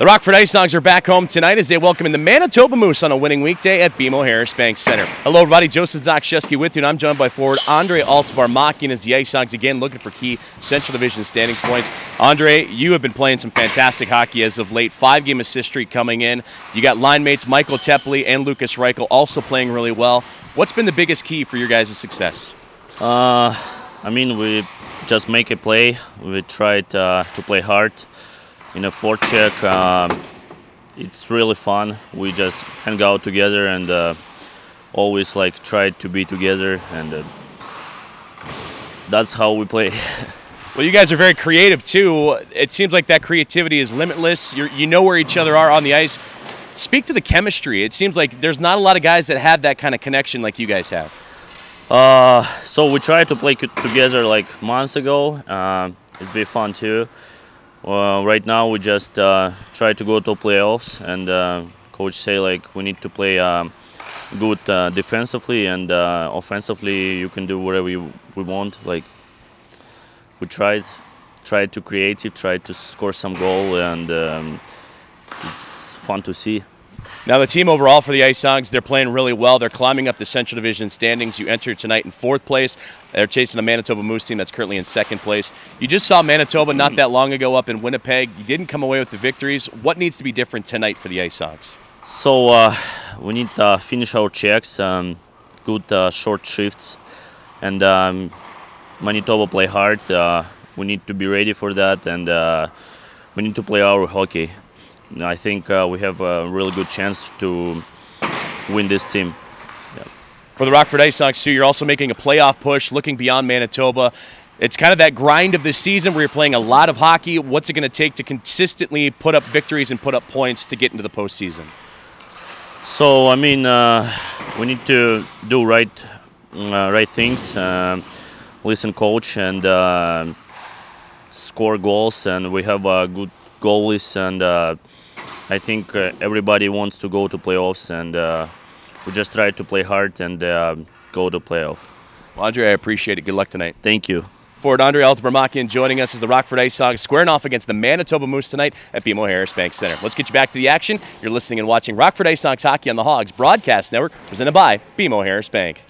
The Rockford IceHogs are back home tonight as they welcome in the Manitoba Moose on a winning weekday at BMO Harris Bank Center. Hello, everybody. Joseph Zakshesky with you, and I'm joined by forward Andrei Altybarmakian as the IceHogs again looking for key Central Division standings points. Andrei, you have been playing some fantastic hockey as of late. Five game assist streak coming in. You got line mates Michael Teply and Lucas Reichel also playing really well. What's been the biggest key for your guys' success? Uh, I mean, we just make a play. We tried uh, to play hard in a forecheck. Um, it's really fun. We just hang out together and uh, always like try to be together, and uh, that's how we play. well, you guys are very creative too. It seems like that creativity is limitless. You're, you know where each other are on the ice. Speak to the chemistry. It seems like there's not a lot of guys that have that kind of connection like you guys have. Uh, so we tried to play together like months ago. Uh, it's been fun too. Well, right now we just uh, try to go to playoffs, and uh, coach say like we need to play um, good uh, defensively and uh, offensively. You can do whatever you, we want. Like we tried, tried to creative, tried to score some goal, and um, it's fun to see. Now, the team overall for the IceHogs, they're playing really well. They're climbing up the Central Division standings. You enter tonight in fourth place. They're chasing the Manitoba Moose team that's currently in second place. You just saw Manitoba not that long ago up in Winnipeg. You didn't come away with the victories. What needs to be different tonight for the IceHogs? So, uh, we need to finish our checks, um, good uh, short shifts, and um, Manitoba play hard. Uh, we need to be ready for that, and uh, we need to play our hockey. I think uh, we have a really good chance to win this team. Yeah. For the Rockford IceHogs, too, you're also making a playoff push, looking beyond Manitoba. It's kind of that grind of the season where you're playing a lot of hockey. What's it going to take to consistently put up victories and put up points to get into the postseason? So, I mean, uh, we need to do right, uh, right things, uh, listen, coach, and uh, score goals. And we have a good goalies, and uh, I think uh, everybody wants to go to playoffs, and uh, we just try to play hard and uh, go to playoff. Well, Andrei, I appreciate it. Good luck tonight. Thank you. Forward Andrei Altybarmakian joining us as the Rockford IceHogs squaring off against the Manitoba Moose tonight at BMO Harris Bank Center. Let's get you back to the action. You're listening and watching Rockford IceHogs hockey on the Hogs Broadcast Network, presented by BMO Harris Bank.